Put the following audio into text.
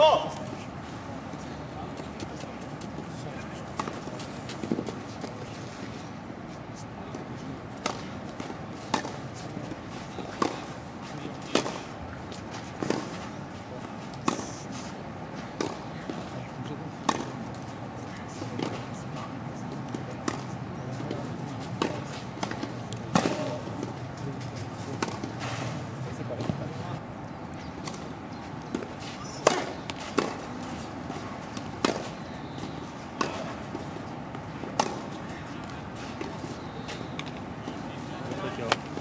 Go! Chao.